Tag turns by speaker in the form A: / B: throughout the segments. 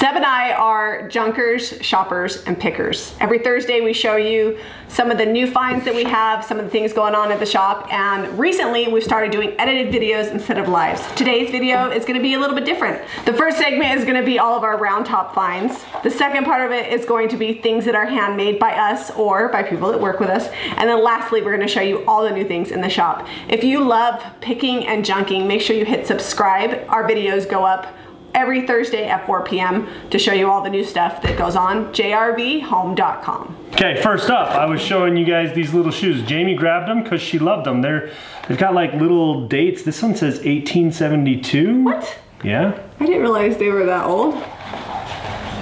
A: Zeb and I are junkers, shoppers, and pickers. Every Thursday we show you some of the new finds that we have, some of the things going on at the shop, and recently we've started doing edited videos instead of lives. Today's video is gonna be a little bit different. The first segment is gonna be all of our round top finds. The second part of it is going to be things that are handmade by us or by people that work with us. And then lastly, we're gonna show you all the new things in the shop. If you love picking and junking, make sure you hit subscribe. Our videos go up every Thursday at 4 p.m. to show you all the new stuff that goes on jrvhome.com.
B: Okay, first up, I was showing you guys these little shoes. Jami grabbed them because she loved them. They're they've got like little dates. This one says 1872.
A: What?
B: Yeah.
A: I didn't realize they were that old.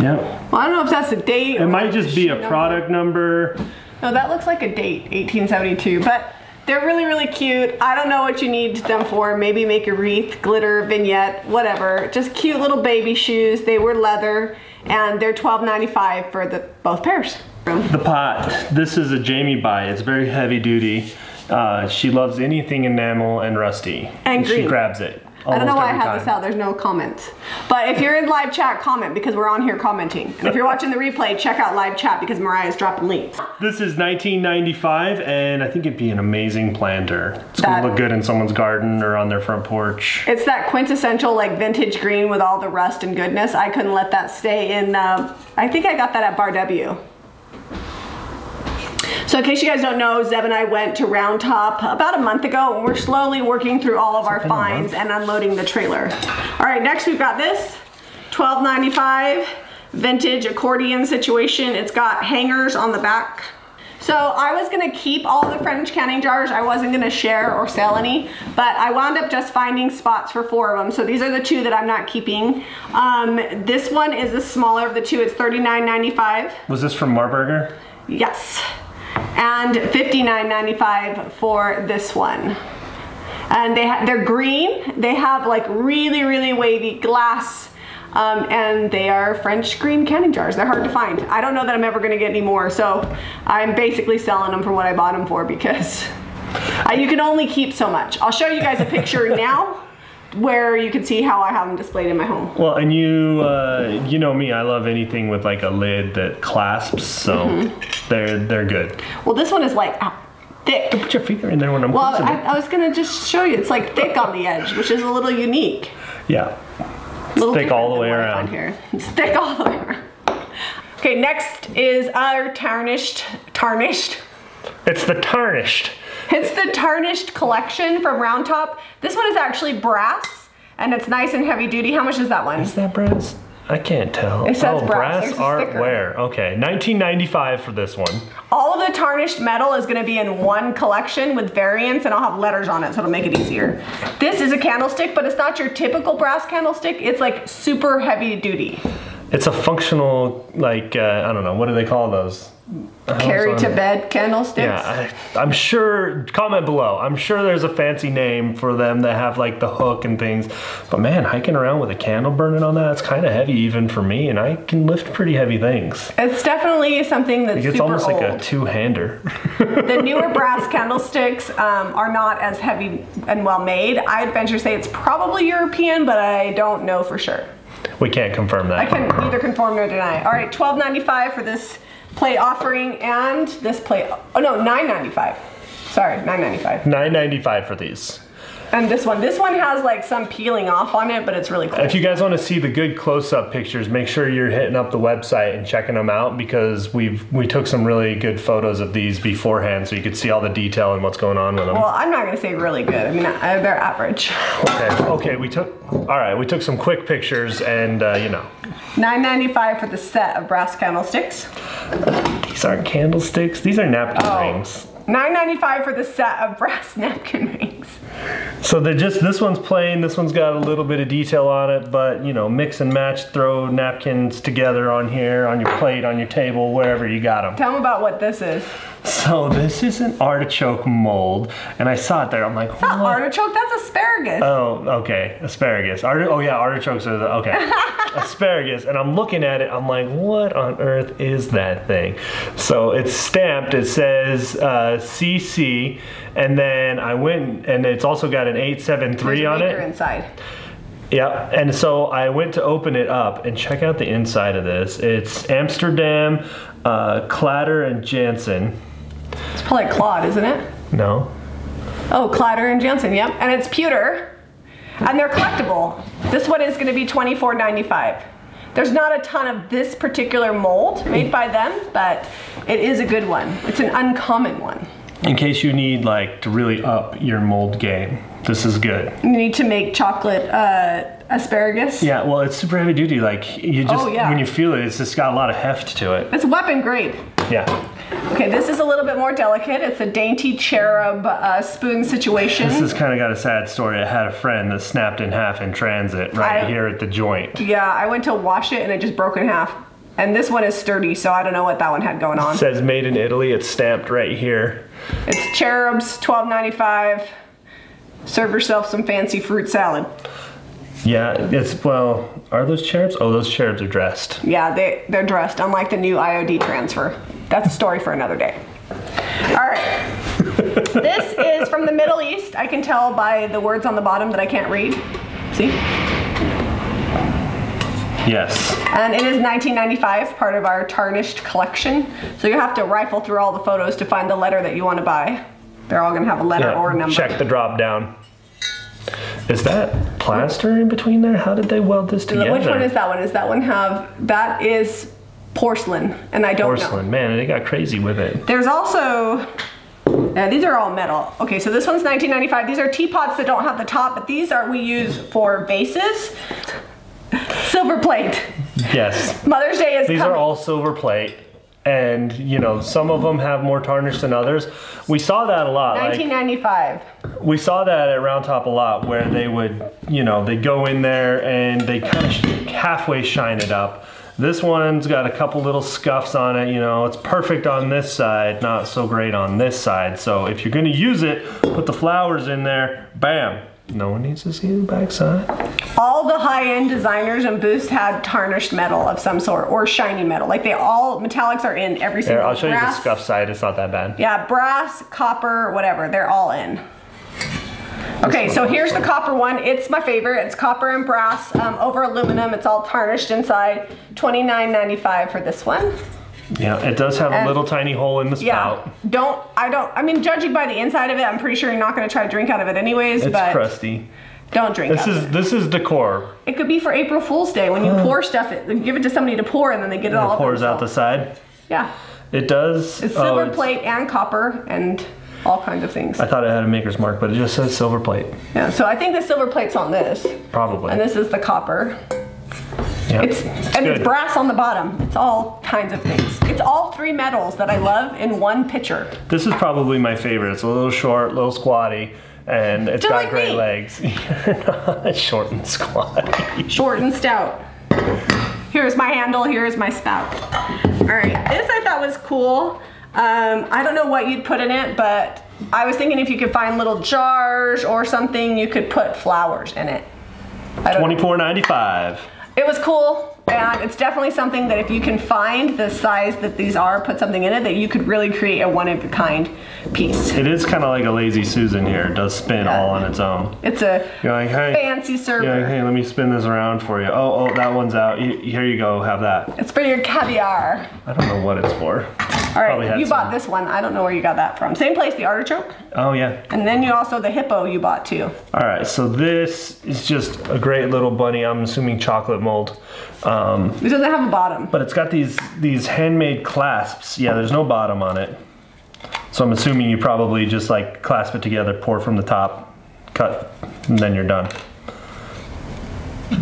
B: Yeah.
A: Well, I don't know if that's a date.
B: It might just be a product number.
A: No, that looks like a date, 1872. But they're really, really cute. I don't know what you need them for. Maybe make a wreath, glitter, vignette, whatever. Just cute little baby shoes. They were leather and they're $12.95 for the both pairs.
B: The pot. This is a Jami buy. It's very heavy duty. Uh, she loves anything enamel and rusty.
A: And
B: She
A: green.
B: grabs it.
A: I don't know why I have
B: time.
A: this out. There's no comments. But if you're in live chat, comment because we're on here commenting. And if you're watching the replay, check out live chat because Mariah's dropping links.
B: This is 1995, and I think it'd be an amazing planter. It's
A: That-
B: gonna look good in someone's garden or on their front porch.
A: It's that quintessential like vintage green with all the rust and goodness. I couldn't let that stay in. Uh, I think I got that at Bar W. So in case you guys don't know, Zeb and I went to Round Top about a month ago and we're slowly working through all of our
B: been a month?
A: finds and unloading the trailer. All right, next we've got this, $12.95 vintage accordion situation. It's got hangers on the back. So I was gonna keep all the French canning jars. I wasn't gonna share or sell any, but I wound up just finding spots for four of them. So these are the two that I'm not keeping. Um, this one is the smaller of the two. It's $39.95.
B: Was this from Marburger?
A: Yes. And $59.95 for this one. And they they're green. They have like really, really wavy glass. Um, and they are French green canning jars. They're hard to find. I don't know that I'm ever gonna get any more, so I'm basically selling them for what I bought them for because uh, you can only keep so much. I'll show you guys a picture now where you can see how I have them displayed in my home.
B: Well, and you, uh, you know me. I love anything with like a lid that clasps, so
A: Mm-hmm.
B: they're they're good.
A: Well, this one is like thick.
B: Put your finger in there when I'm
A: Well,
B: closing
A: I,
B: it.
A: I was gonna just show you. It's like thick on the edge, which is a little unique.
B: Yeah.
A: A little
B: thick all the way
A: than what I find
B: around.
A: Here. It's thick all the way around. Okay, next is our tarnished, tarnished.
B: It's the tarnished.
A: It's the tarnished collection from Round Top. This one is actually brass, and it's nice and heavy duty. How much is that one?
B: Is that brass? I can't tell.
A: It says
B: oh,
A: brass.
B: brass art wear. Okay, 1995 for this one.
A: All of the tarnished metal is gonna be in one collection with variants and I'll have letters on it so it'll make it easier. This is a candlestick, but it's not your typical brass candlestick. It's like super heavy duty.
B: It's a functional, like uh, I don't know, what do they call those?
A: Carry to bed candlesticks.
B: Yeah, I, I'm sure. Comment below. I'm sure there's a fancy name for them that have like the hook and things. But man, hiking around with a candle burning on that, it's kind of heavy even for me, and I can lift pretty heavy things.
A: It's definitely something that's
B: It's almost
A: old.
B: like a two-hander.
A: the newer brass candlesticks um, are not as heavy and well made. I'd venture to say it's probably European, but I don't know for sure.
B: we can't confirm that.
A: I can neither confirm nor deny. All right, twelve ninety five for this plate offering and this plate. Oh no, nine ninety five. Sorry, nine ninety five.
B: 9.95 for these.
A: And this one, this one has like some peeling off on it, but it's really cool.
B: If you guys want to see the good close-up pictures, make sure you're hitting up the website and checking them out because we've we took some really good photos of these beforehand, so you could see all the detail and what's going on with them.
A: well, I'm not gonna say really good. I mean, I, they're average.
B: Okay, okay, we took all right. We took some quick pictures, and uh, you know,
A: Nine ninety five for the set of brass candlesticks.
B: these aren't candlesticks; these are napkin
A: Oh.
B: rings.
A: Nine ninety five for the set of brass napkin rings.
B: So they're just this one's plain. This one's got a little bit of detail on it, but you know, mix and match. Throw napkins together on here, on your plate, on your table, wherever you got them.
A: Tell them about what this is.
B: So this is an artichoke mold, and I saw it there. I'm like,
A: Not
B: what?
A: artichoke, that's asparagus.
B: Oh, okay. Asparagus. Arti- oh, yeah, artichokes are the. Okay. Asparagus. And I'm looking at it, I'm like, what on earth is that thing? So it's stamped, it says uh, CC, and then I went, and it's also got an 873 on it.
A: inside.
B: Yeah, and so I went to open it up and check out the inside of this. It's Amsterdam, uh, Clatter, and Jansen.
A: It's probably Claude, isn't it?
B: No,
A: Oh, Clatter and Jansen, yep. And it's pewter. And they're collectible. This one is going to be $24.95. There's not a ton of this particular mold made by them, but it is a good one. It's an uncommon one.
B: In case you need like to really up your mold game, this is good.
A: You need to make chocolate uh, asparagus.
B: Yeah, well, it's super heavy duty. Like you just
A: Oh, yeah.
B: when you feel it, it's just got a lot of heft to it.
A: It's weapon grade.
B: Yeah.
A: Okay, this is a little bit more delicate. It's a dainty cherub uh, spoon situation.
B: This has kind of got a sad story. I had a friend that snapped in half in transit right
A: I-
B: here at the joint.
A: yeah, I went to wash it and it just broke in half. And this one is sturdy, so I don't know what that one had going on.
B: says made in Italy. It's stamped right here.
A: It's cherubs, twelve ninety five. Serve yourself some fancy fruit salad.
B: Yeah, it's well. Are those cherubs? Oh, those cherubs are dressed.
A: Yeah, they they're dressed unlike the new IOD transfer. That's a story for another day. All right. this is from the Middle East. I can tell by the words on the bottom that I can't read. See?
B: Yes.
A: And it is 1995, part of our tarnished collection. So you have to rifle through all the photos to find the letter that you want to buy. They're all going to have a letter or a number.
B: Check the drop down. Is that plaster in between there? How did they weld this together?
A: Which one is that one? Does that one have? That is porcelain, and I don't know.
B: Porcelain. Man, they got crazy with it.
A: There's also, yeah, these are all metal. Okay, so this one's 1995. These are teapots that don't have the top, but these are we use for vases. Silver plate.
B: Yes.
A: Mother's Day is
B: These
A: coming.
B: are all silver plate. And you know, some of them have more tarnish than others. We saw that a lot. Like,
A: 1995.
B: we saw that at Round Top a lot, where they would, you know, they go in there and they kind of halfway shine it up. This one's got a couple little scuffs on it. You know, it's perfect on this side, not so great on this side. So if you're gonna use it, put the flowers in there. Bam. No one needs to see the backside.
A: All the high-end designers and booths had tarnished metal of some sort or shiny metal. Like they all metallics are in every single.
B: Here, I'll show you the
A: brass-
B: scuff side. It's not that bad.
A: Yeah, brass, copper, whatever. They're all in. Okay, so here's the copper one. It's my favorite. It's copper and brass um, over aluminum. It's all tarnished inside. $29.95 for this one.
B: Yeah, it does have a little tiny hole in the spout. Yeah.
A: Don't I don't I mean judging by the inside of it, I'm pretty sure you're not gonna try to drink out of it anyways,
B: It's
A: but
B: crusty.
A: don't drink
B: This is
A: it.
B: this is decor.
A: It could be for April Fool's Day when you pour stuff it give it to somebody to pour and then they get it all
B: It
A: over
B: pours out the side.
A: Yeah.
B: It does.
A: It's
B: oh,
A: silver
B: it's-
A: plate and copper and all kinds of things.
B: I thought it had a maker's mark, but it just says silver plate.
A: Yeah, so I think the silver plate's on this.
B: Probably.
A: And this is the copper.
B: Yeah.
A: It's and it's brass on the bottom. It's all kinds of things. It's all three metals that I love in one pitcher.
B: This is probably my favorite. It's a little short, a little squatty, and it's
A: Just
B: got
A: like
B: great
A: me.
B: legs. Short and squatty.
A: Short and stout. Here's my handle, here's my spout. All right, this I thought was cool. Um, I don't know what you'd put in it, but I was thinking if you could find little jars or something, you could put flowers in it. I don't.
B: Twenty-four ninety-five.
A: It was cool, and it's definitely something that if you can find the size that these are, put something in it, that you could really create a one of a kind piece.
B: It is kind of like a lazy Susan here. It does spin all on its own.
A: It's a
B: You're like, hey,
A: fancy server.
B: you're like, hey, let me spin this around for you. Oh, oh, that one's out. Here you go. Have that.
A: It's for your caviar.
B: I don't know what it's for.
A: All
B: had
A: you
B: some.
A: bought this one. I don't know where you got that from. Same place, the artichoke,
B: Oh yeah.
A: and then you also the hippo you bought too.
B: All right. So this is just a great little bunny. I'm assuming chocolate mold. Um,
A: It doesn't have a bottom.
B: but it's got these these handmade clasps. Yeah, there's no bottom on it. So I'm assuming you probably just like clasp it together, pour from the top, cut, and then you're done.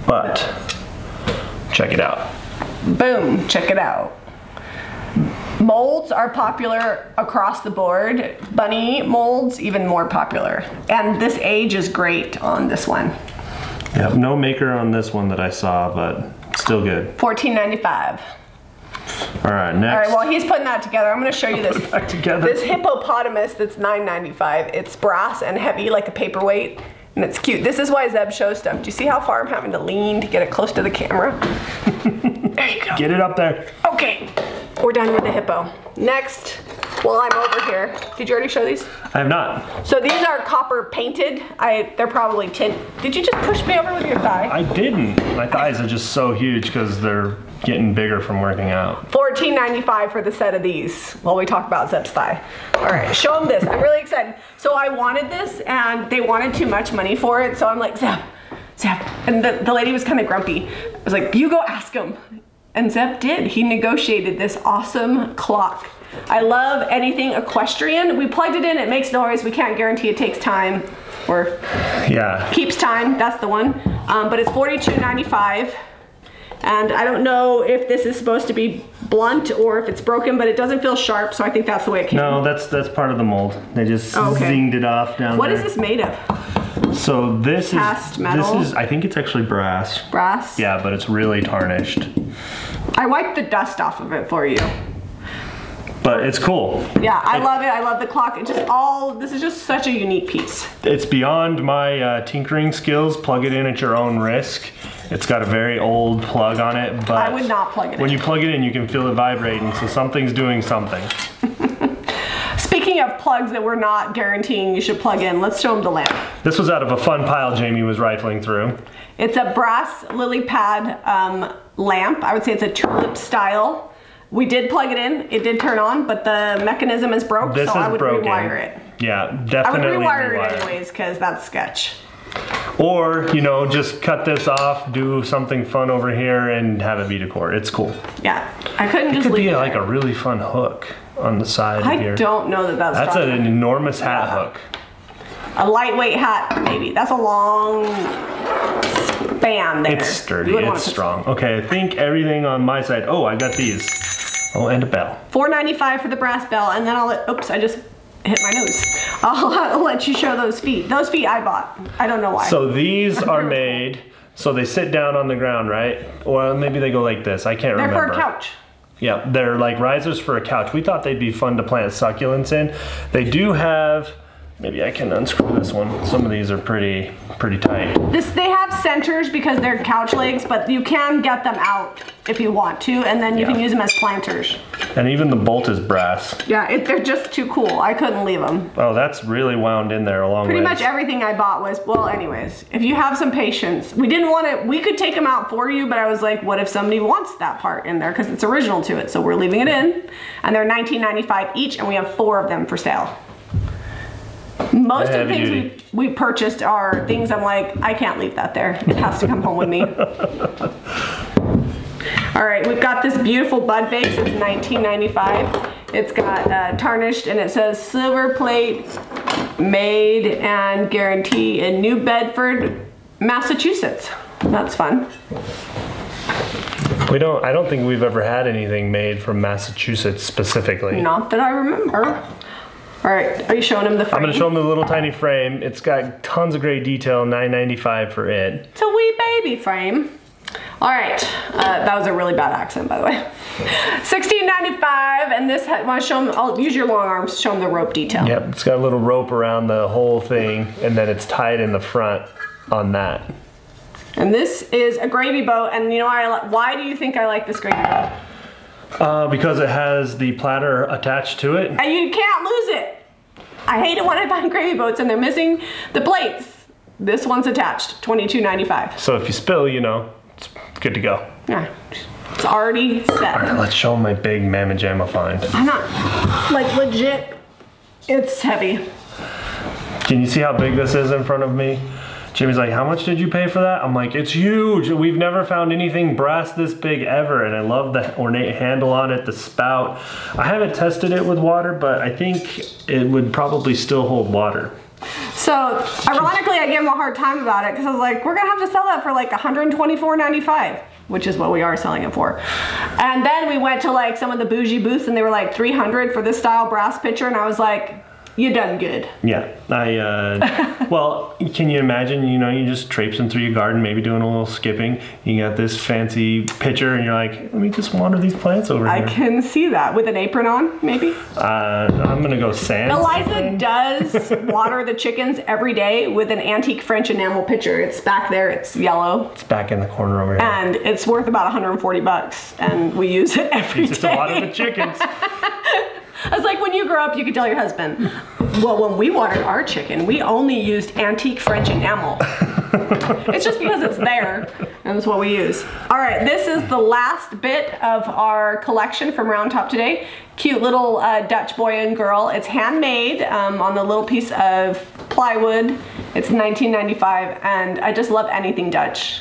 B: But check it out.
A: Boom, check it out. Molds are popular across the board. Bunny molds even more popular. And this age is great on this one.
B: Yeah, no maker on this one that I saw, but still good.
A: $14.95.
B: All right,
A: All right,
B: next.
A: while he's putting that together, I'm going to show you this.
B: back together.
A: This hippopotamus that's $9.95. It's brass and heavy like a paperweight, and it's cute. This is why Zeb shows stuff. Do you see how far I'm having to lean to get it close to the camera? there you go.
B: Get it up there.
A: Okay, we're done with the hippo. Next, while I'm over here. Did you already show these?
B: I have not.
A: So these are copper painted. I they're probably tin. Did you just push me over with your thigh?
B: I didn't. My thighs are just so huge because they're getting bigger from working out.
A: $14.95 for the set of these while we talk about Zeb's thigh. All right, show them this. I'm really excited. So I wanted this and they wanted too much money for it. So I'm like, Zeb, Zeb. And the, the lady was kind of grumpy. I was like, you go ask him. And Zeb did. He negotiated this awesome clock. I love anything equestrian. We plugged it in, it makes noise. We can't guarantee it takes time or
B: Yeah.
A: keeps time. That's the one. Um, but it's $42.95. And I don't know if this is supposed to be blunt or if it's broken, but it doesn't feel sharp, so I think that's the way it came.
B: No, that's that's part of the mold. They just
A: Oh, okay.
B: zinged it off down
A: What
B: there.
A: is this made of?
B: So this
A: Cast
B: is
A: metal?
B: this is I think it's actually brass.
A: Brass?
B: Yeah, but it's really tarnished.
A: I wiped the dust off of it for you.
B: But it's cool.
A: Yeah, I love it. I love the clock. It just all, this is just such a unique piece.
B: It's beyond my uh, tinkering skills. Plug it in at your own risk. It's got a very old plug on it, but
A: I would not plug it
B: when
A: in.
B: you plug it in, you can feel it vibrating. So something's doing something.
A: Speaking of plugs that we're not guaranteeing you should plug in, let's show them the lamp.
B: This was out of a fun pile Jami was rifling through.
A: It's a brass lily pad um, lamp. I would say it's a tulip style. We did plug it in. It did turn on, but the mechanism is broke,
B: This
A: so
B: is
A: I would
B: broken.
A: rewire it.
B: Yeah,
A: I would
B: definitely
A: rewire
B: rewire.
A: it anyways because that's sketch.
B: Or, you know, just cut this off, do something fun over here, and have it be decor. It's cool.
A: Yeah, I couldn't just
B: Could
A: leave
B: be
A: it
B: like
A: there.
B: a really fun hook on the side here.
A: I
B: here.
A: don't know that that's,
B: That's an enormous hat
A: Yeah.
B: hook.
A: a lightweight hat, maybe. That's a long span there.
B: It's sturdy.
A: You would wanna
B: It's strong. Okay, I think everything on my side. Oh, I got these. Oh, and a bell.
A: $4.95 for the brass bell, and then I'll let. Oops, I just hit my nose. I'll, I'll let you show those feet. Those feet I bought. I don't know why.
B: So these are made so they sit down on the ground, right? Or maybe they go like this. I can't
A: They're
B: remember.
A: for a couch.
B: Yeah, they're like risers for a couch. We thought they'd be fun to plant succulents in. They do have. Maybe I can unscrew this one. Some of these are pretty pretty tight.
A: This they have centers because they're couch legs, but you can get them out if you want to, and then you
B: Yeah.
A: can use them as planters.
B: And even the bolt is brass.
A: Yeah, it, they're just too cool. I couldn't leave them.
B: Oh, that's really wound in there a long
A: Pretty
B: ways.
A: much everything I bought was well. Anyways, if you have some patience, we didn't want to. We could take them out for you, but I was like, what if somebody wants that part in there because it's original to it? So we're leaving it in, and they're $19.95 each, and we have four of them for sale. Most of the things
B: duty.
A: we, we purchased are things I'm like, I can't leave that there. It has to come home with me. All right, we've got this beautiful bud vase. It's 1995. It's got uh, tarnished and it says silver plate made and guarantee in New Bedford, Massachusetts. That's fun.
B: We don't. I don't think we've ever had anything made from Massachusetts specifically.
A: Not that I remember. All right, are you showing him the frame?
B: I'm gonna show him the little tiny frame. It's got tons of great detail. 9.95 for it.
A: It's a wee baby frame. All right, uh, that was a really bad accent, by the way. $16.95, and this, want to show them, I'll use your long arms to show them the rope detail.
B: Yep. It's got a little rope around the whole thing, and then it's tied in the front on that.
A: And this is a gravy boat, and you know why, I why do you think I like this gravy boat?
B: Uh, because it has the platter attached to it.
A: And you can't lose it. I hate it when I find gravy boats and they're missing the plates. This one's attached, $22.95.
B: So if you spill, you know, it's good to go.
A: Yeah, it's already set.
B: All right, let's show them my big Mamma Jamma find.
A: I'm not, like legit, it's heavy.
B: Can you see how big this is in front of me? Jami's like, how much did you pay for that? I'm like, it's huge. We've never found anything brass this big ever. And I love the ornate handle on it, the spout. I haven't tested it with water, but I think it would probably still hold water.
A: So, ironically, I gave him a hard time about it because I was like, we're gonna have to sell that for like $124.95, which is what we are selling it for. And then we went to like some of the bougie booths and they were like 300 for this style brass pitcher, and I was like, you done good.
B: Yeah, I, uh, well, can you imagine, you know, you just traipsing through your garden, maybe doing a little skipping. You got this fancy pitcher and you're like, let me just water these plants over
A: I
B: here.
A: I can see that with an apron on, maybe.
B: Uh, I'm gonna go sand.
A: Eliza does water the chickens every day with an antique French enamel pitcher. It's back there, it's yellow,
B: It's back in the corner over here.
A: and it's worth about 140 bucks, and we use it every day.
B: Just a lot of the chickens.
A: I was like, when you grow up, you could tell your husband, well, when we watered our chicken, we only used antique French enamel. it's just because it's there, and it's what we use. All right, this is the last bit of our collection from Round Top today. Cute little uh, Dutch boy and girl. It's handmade um, on the little piece of plywood. It's 1995, and I just love anything Dutch.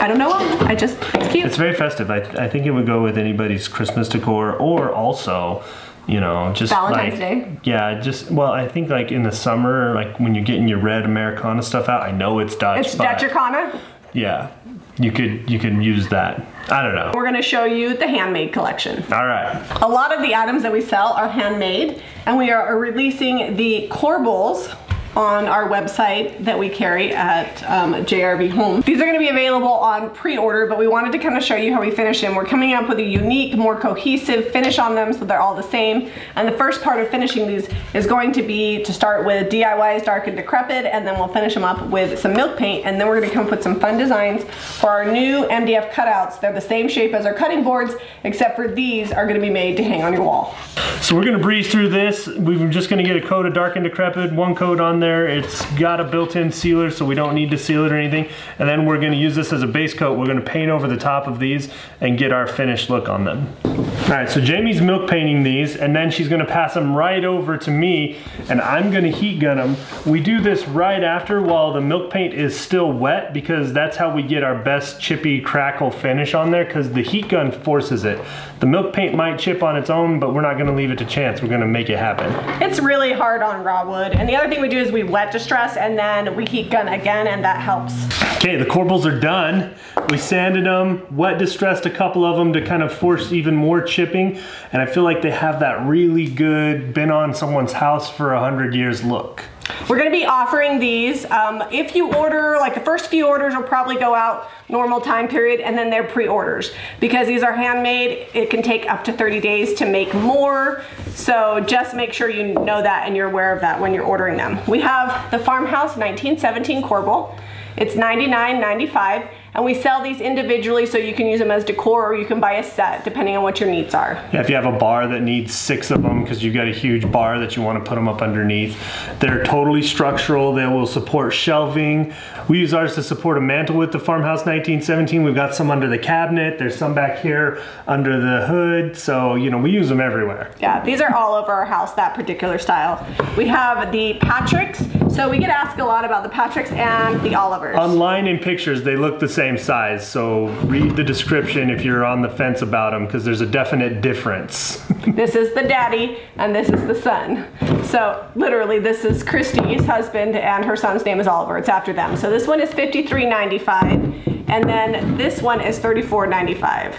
A: I don't know why. I just, it's cute.
B: It's very festive. I, I think it would go with anybody's Christmas decor or also, you know, just
A: Valentine's
B: like,
A: Day?
B: Yeah, just well, I think like in the summer, like when you're getting your red Americana stuff out. I know it's Dutch.
A: It's Dutchicana.
B: Yeah, you could you could use that. I don't know.
A: We're gonna show you the handmade collection.
B: All right.
A: A lot of the items that we sell are handmade, and we are releasing the corbels on our website that we carry at um, JRV Home. These are going to be available on pre-order, but we wanted to kind of show you how we finish them. We're coming up with a unique, more cohesive finish on them so they're all the same. And the first part of finishing these is going to be to start with DIYs Dark and Decrepit, and then we'll finish them up with some milk paint, and then we're going to come up with some fun designs for our new MDF cutouts. They're the same shape as our cutting boards, except for these are going to be made to hang on your wall.
B: So we're gonna breeze through this. We We're just gonna get a coat of Dark and Decrepit, one coat on there. It's got a built-in sealer, so we don't need to seal it or anything. And then we're gonna use this as a base coat. We're gonna paint over the top of these and get our finished look on them. All right, so Jami's milk painting these, and then she's gonna pass them right over to me, and I'm gonna heat gun them. We do this right after while the milk paint is still wet, because that's how we get our best chippy crackle finish on there, because the heat gun forces it. The milk paint might chip on its own, but we're not gonna leave it to chance. We're gonna make it happen.
A: It's really hard on raw wood. And the other thing we do is we wet distress and then we heat gun again and that helps.
B: Okay, the corbels are done. We sanded them, wet distressed a couple of them to kind of force even more chipping. And I feel like they have that really good, been on someone's house for a hundred years look.
A: We're gonna be offering these. Um, if you order, like the first few orders will probably go out normal time period and then they're pre-orders. Because these are handmade, it can take up to 30 days to make more. So just make sure you know that and you're aware of that when you're ordering them. We have the Farmhouse 1917 Corbel. It's $99.95 and we sell these individually so you can use them as decor or you can buy a set depending on what your needs are.
B: Yeah, if you have a bar that needs six of them because you've got a huge bar that you want to put them up underneath, they're totally structural. They will support shelving. We use ours to support a mantle with the Farmhouse 1917. We've got some under the cabinet. There's some back here under the hood. So, you know, we use them everywhere.
A: Yeah, these are all over our house, that particular style. We have the Patricks. So we get asked a lot about the Patricks and the Olivers.
B: Online in pictures, they look the same size. So read the description if you're on the fence about them because there's a definite difference.
A: this is the daddy and this is the son. So literally this is Christie's husband and her son's name is Oliver. It's after them. So this one is $53.95 and then this one is $34.95.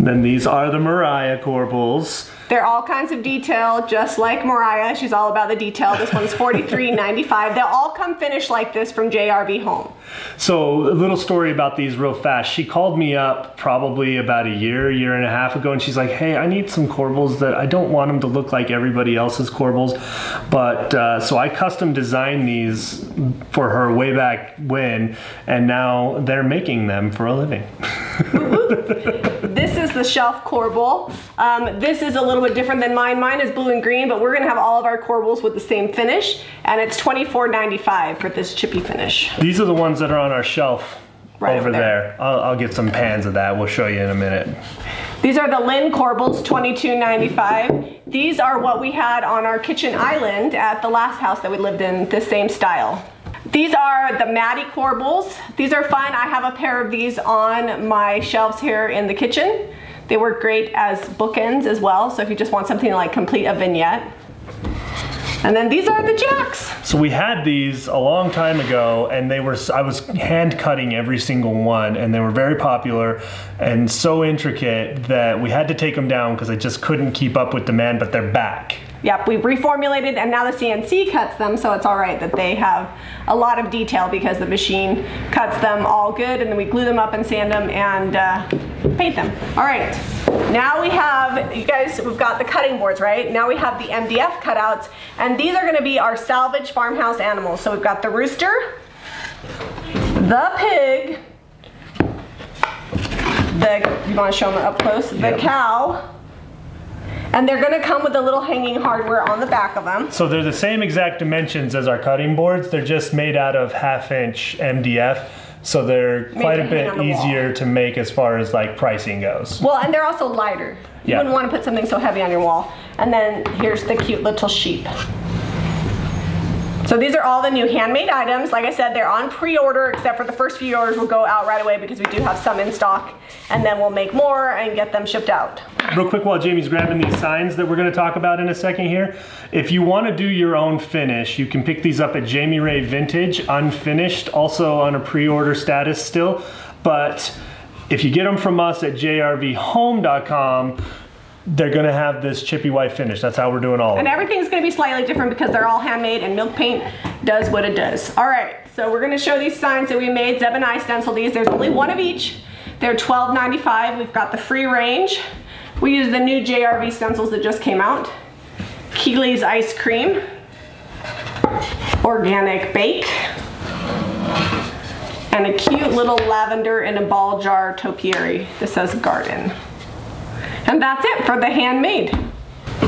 B: then these are the Mariah Corbels.
A: They're all kinds of detail, just like Mariah. She's all about the detail. This one's $43.95. They'll all come finished like this from JRV Home.
B: So a little story about these real fast. She called me up probably about a year, year and a half ago, and she's like, "Hey, I need some corbels that I don't want them to look like everybody else's corbels, but uh, so I custom designed these for her way back when, and now they're making them for a living."
A: this is the shelf corbel. Um, this is a little bit different than mine. Mine is blue and green, but we're gonna have all of our corbels with the same finish, and it's $24.95 for this chippy finish.
B: These are the ones that are on our shelf
A: Right
B: over
A: there.
B: there. I'll, I'll get some pans of that. We'll show you in a minute.
A: These are the Lynn Corbels, $22.95. These are what we had on our kitchen island at the last house that we lived in, the same style. These are the Maddie Corbels. These are fun. I have a pair of these on my shelves here in the kitchen. They work great as bookends as well, so if you just want something to like complete a vignette. And then these are the jacks.
B: So we had these a long time ago, and they were I was hand cutting every single one, and they were very popular and so intricate that we had to take them down because I just couldn't keep up with demand. But they're back.
A: Yep, we reformulated and now the CNC cuts them, so it's all right that they have a lot of detail because the machine cuts them all good and then we glue them up and sand them and uh, paint them. All right, now we have, you guys, we've got the cutting boards, right? Now we have the MDF cutouts and these are gonna be our salvage farmhouse animals. So we've got the rooster, the pig, the, you wanna show them up close? The
B: Yep.
A: cow, And they're gonna come with a little hanging hardware on the back of them.
B: So they're the same exact dimensions as our cutting boards. They're just made out of half inch MDF. So they're quite a bit
A: the wall.
B: easier to make as far as like pricing goes.
A: Well, and they're also lighter. You
B: Yeah.
A: wouldn't want to put something so heavy on your wall. And then here's the cute little sheep. So these are all the new handmade items. Like I said, they're on pre-order, except for the first few orders will go out right away because we do have some in stock. And then we'll make more and get them shipped out.
B: Real quick while Jami's grabbing these signs that we're gonna talk about in a second here. If you wanna do your own finish, you can pick these up at Jami Ray Vintage, unfinished, also on a pre-order status still. But if you get them from us at jrvhome.com, they're gonna have this chippy white finish. That's how we're doing all of
A: And everything's gonna be slightly different because they're all handmade and milk paint does what it does. All right, so we're gonna show these signs that we made. Zeb and I stenciled these. There's only one of each. They're $12.95. We've got the free range. We use the new JRV stencils that just came out. Keeley's Ice Cream. Organic Bake. And a cute little lavender in a ball jar topiary that says garden. And that's it for the handmade.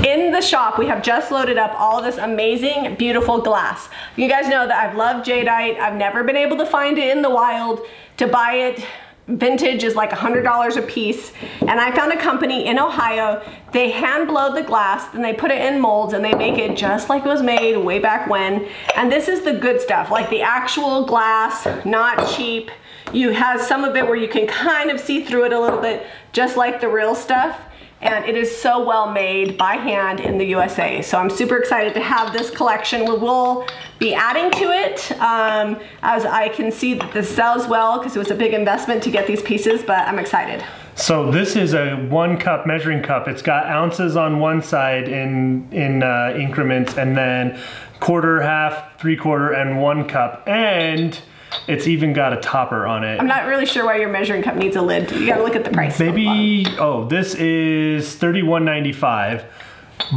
A: In the shop, we have just loaded up all this amazing, beautiful glass. You guys know that I've loved jadeite. I've never been able to find it in the wild. To buy it vintage is like $100 a piece. And I found a company in Ohio. They hand blow the glass, then they put it in molds and they make it just like it was made way back when. And this is the good stuff, like the actual glass, not cheap. You have some of it where you can kind of see through it a little bit, just like the real stuff and it is so well made by hand in the USA. So I'm super excited to have this collection. We will be adding to it um, as I can see that this sells well because it was a big investment to get these pieces, but I'm excited.
B: So this is a one cup measuring cup. It's got ounces on one side in in uh, increments, and then quarter, half, three quarter, and one cup, and it's even got a topper on it.
A: I'm not really sure why your measuring cup needs a lid. You gotta look at the price. on the bottom.
B: Maybe oh, this is thirty one ninety five,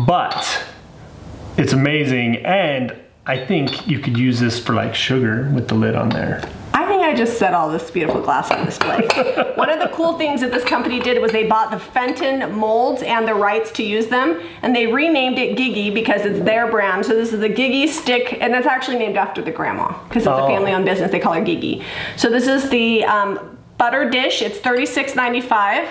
B: but it's amazing, and I think you could use this for like sugar with the lid on there.
A: I just set all this beautiful glass on display. One of the cool things that this company did was they bought the Fenton molds and the rights to use them, and they renamed it Gigi because it's their brand. So this is the Gigi stick, and it's actually named after the grandma because it's
B: Oh.
A: a family-owned business. They call her Gigi. So this is the um, butter dish. It's $36.95.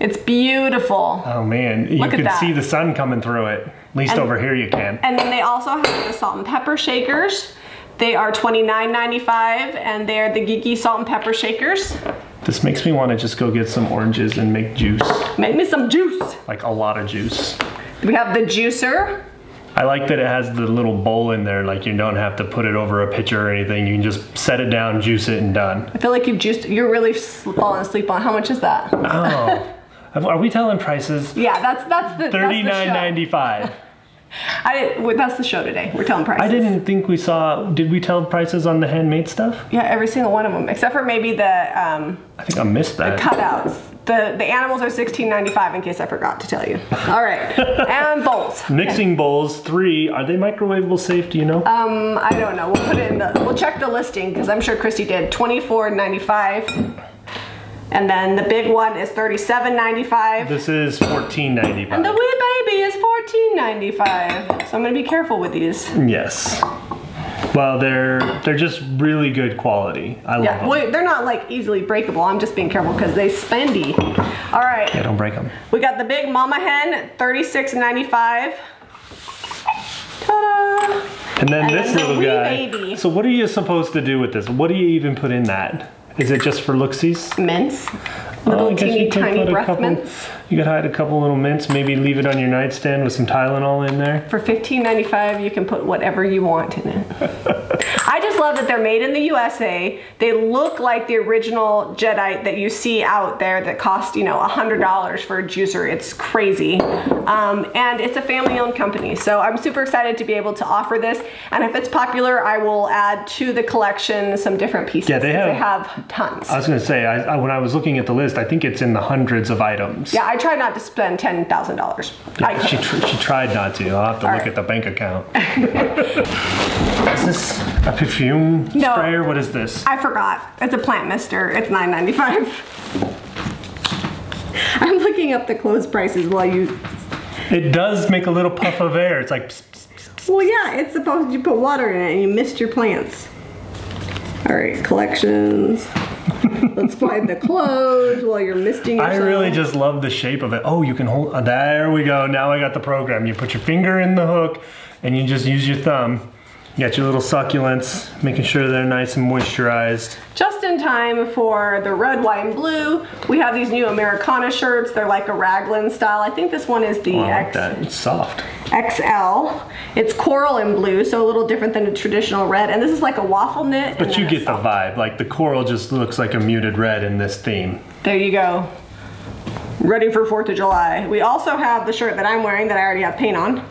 A: It's beautiful.
B: Oh man, you can see the sun coming through it. At least
A: And-
B: over here you can.
A: And then they also have the salt and pepper shakers. They are $29.95 and they're the Gigi salt and pepper shakers.
B: This makes me want to just go get some oranges and make juice,
A: Make me some juice.
B: like a lot of juice.
A: We have the juicer.
B: I like that it has the little bowl in there, like you don't have to put it over a pitcher or anything. You can just set it down, juice it, and done.
A: I feel like you've juiced, you're really falling asleep on, how much is that?
B: Oh, are we telling prices?
A: Yeah, that's, that's the,
B: Thirty
A: that's the
B: ninety five.
A: I well, that's the show today. We're telling prices.
B: I didn't think we saw. Did we tell prices on the handmade stuff?
A: Yeah, every single one of them, except for maybe the um,
B: I think I missed that.
A: The cutouts. The, the animals are $16.95 in case I forgot to tell you. All right, and bowls.
B: Mixing bowls, three. Are they microwavable safe? Do you know?
A: Um, I don't know. We'll put it in the. We'll check the listing because I'm sure Christy did. Twenty four ninety five, and then the big one is thirty seven ninety five.
B: this is fourteen ninety
A: And the wee baby is fourteen ninety five. So I'm gonna be careful with these.
B: Yes. Well, they're they're just really good quality. I love
A: Yeah,
B: them.
A: well, they're not like easily breakable. I'm just being careful because they spendy. All right,
B: Yeah, don't break them.
A: we got the big mama hen, thirty six ninety five. Ta-da!
B: And then
A: And
B: this
A: then the
B: little guy.
A: baby.
B: So what are you supposed to do with this? What do you even put in that? Is it just for looksies?
A: Mints,
B: Oh,
A: little
B: guess
A: teeny tiny breath
B: couple-
A: mints.
B: You could hide a couple little mints, maybe leave it on your nightstand with some Tylenol in there.
A: For $15.95, you can put whatever you want in it. I just love that they're made in the USA. They look like the original jadeite that you see out there that cost, you know, $100 for a juicer. It's crazy. Um, and it's a family owned company. So I'm super excited to be able to offer this. And if it's popular, I will add to the collection some different pieces.
B: Yeah, they have-
A: have tons.
B: I was gonna say, I, I, when I was looking at the list, I think it's in the hundreds of items.
A: yeah, I try not to spend $10,000. I
B: She, tr- she tried not to. I'll have to
A: All
B: look
A: right.
B: at the bank account. is this a perfume
A: No.
B: sprayer? What is this?
A: I forgot. It's a plant mister. It's $9.95. I'm looking up the clothes prices while you
B: It does make a little puff of air. It's like.
A: Well, yeah, it's supposed to put water in it and you mist your plants. All right, collections. Let's find the clothes while you're misting
B: I really just love the shape of it. Oh, you can hold. uh, there we go. Now I got the program. You put your finger in the hook, and you just use your thumb. You got your little succulents, making sure they're nice and moisturized.
A: Just in time for the red, white, and blue, we have these new Americana shirts. They're like a raglan style. I think this one is the
B: Oh, I like
A: X,
B: that. It's soft.
A: XL. It's coral and blue, so a little different than a traditional red. And this is like a waffle knit.
B: But you get the vibe. Like the coral just looks like a muted red in this theme.
A: There you go. Ready for 4th of July. We also have the shirt that I'm wearing that I already have paint on.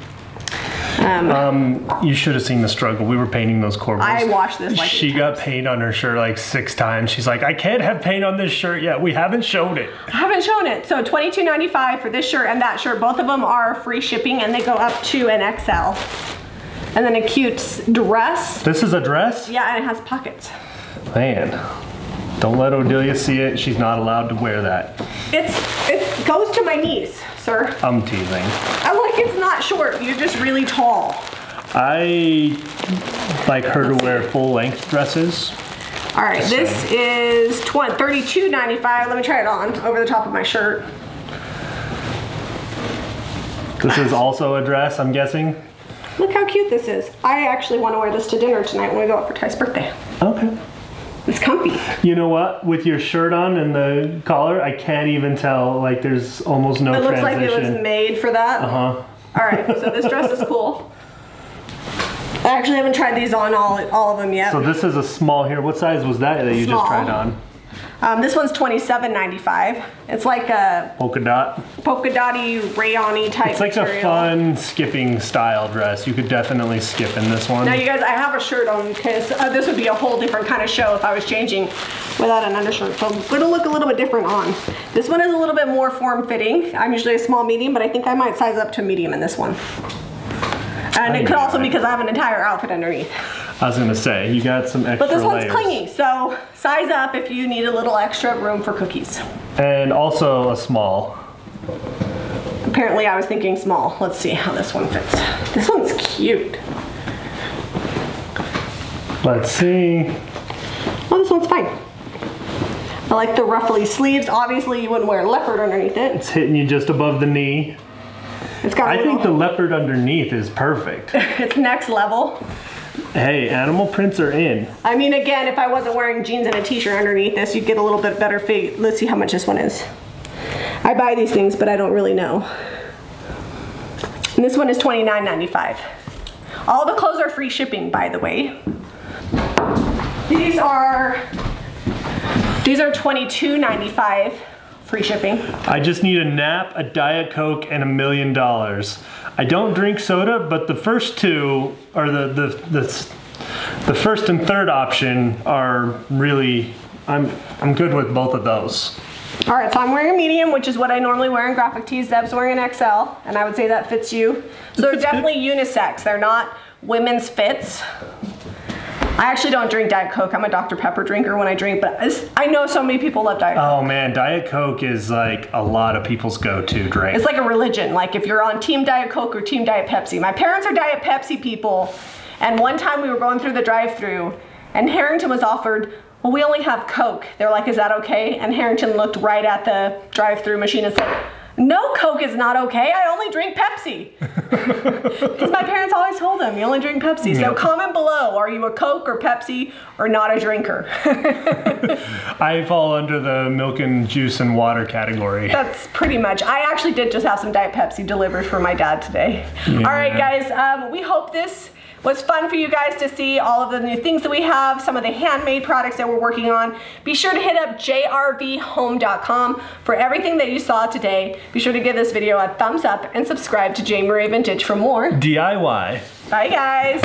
A: Um,
B: Um, you should have seen the struggle. We were painting those corbels.
A: I washed this like
B: She got paint on her shirt like six times. She's like, I can't have paint on this shirt yet. We haven't showed it.
A: I haven't shown it. So $22.95 for this shirt and that shirt. Both of them are free shipping and they go up to an XL. And then a cute dress.
B: This is a dress?
A: Yeah, and it has pockets.
B: Man, don't let Odelia see it. She's not allowed to wear that.
A: It's it goes to my knees, sir.
B: I'm teasing.
A: I like it's not short. You're just really tall.
B: I like her to wear full length dresses.
A: All right, this is 20, $32.95. Let me try it on over the top of my shirt.
B: This is also a dress, I'm guessing.
A: Look how cute this is. I actually want to wear this to dinner tonight when we go out for Ty's birthday.
B: Okay.
A: It's comfy.
B: You know what? With your shirt on and the collar, I can't even tell. Like, there's almost no
A: It looks like it was made for that.
B: Uh huh.
A: All right, so this dress is cool. I actually haven't tried these on all all of them yet.
B: So this is a small here. What size was that that you
A: Small.
B: just tried on?
A: Um, this one's $27.95. It's like a
B: Polka dot.
A: polka dotty, rayon type
B: It's like
A: material.
B: a fun skipping style dress. You could definitely skip in this one.
A: Now, you guys, I have a shirt on because uh, this would be a whole different kind of show if I was changing without an undershirt. So it'll look a little bit different on. This one is a little bit more form fitting. I'm usually a small medium, but I think I might size up to medium in this one. And it could also be because I have an entire outfit underneath.
B: I was gonna say you got some extra
A: But this one's
B: layers.
A: clingy, so size up if you need a little extra room for cookies.
B: and also a small.
A: Apparently I was thinking small. Let's see how this one fits. This one's cute.
B: Let's see.
A: Oh, this one's fine. I like the ruffly sleeves. Obviously you wouldn't wear leopard underneath it.
B: It's hitting you just above the knee.
A: It's got
B: I think the leopard underneath is perfect.
A: it's next level.
B: hey, animal prints are in.
A: I mean, again, if I wasn't wearing jeans and a t-shirt underneath this, you'd get a little bit better fit. Let's see how much this one is. I buy these things, but I don't really know. And this one is $29.95. All the clothes are free shipping, by the way. These are these are $22.95 free shipping.
B: I just need a nap, a Diet Coke, and a million dollars. I don't drink soda, but the first two are the the the, the first and third option are really I'm I'm good with both of those.
A: All right, so I'm wearing a medium, which is what I normally wear in graphic tees. Zeb's wearing an XL, and I would say that fits you. So they're definitely unisex. They're not women's fits. I actually don't drink Diet Coke. I'm a Dr. Pepper drinker when I drink, but I know so many people love Diet Coke.
B: Oh man, Diet Coke is like a lot of people's go-to drink.
A: It's like a religion. Like if you're on Team Diet Coke or Team Diet Pepsi. My parents are Diet Pepsi people, and one time we were going through the drive-through, and Harrington was offered. Well, we only have Coke. They're like, is that okay? And Harrington looked right at the drive-through machine and said, no, Coke is not okay. I only drink Pepsi. Because my parents always told them, you only drink Pepsi. So comment below, are you a Coke or Pepsi or not a drinker?
B: I fall under the milk and juice and water category.
A: That's pretty much. I actually did just have some Diet Pepsi delivered for my dad today. All right, guys. Um, we hope this was fun for you guys to see all of the new things that we have, some of the handmade products that we're working on. Be sure to hit up jrvhome.com for everything that you saw today. Be sure to give this video a thumbs up and subscribe to Jami Ray Vintage for more.
B: DIY.
A: Bye, guys.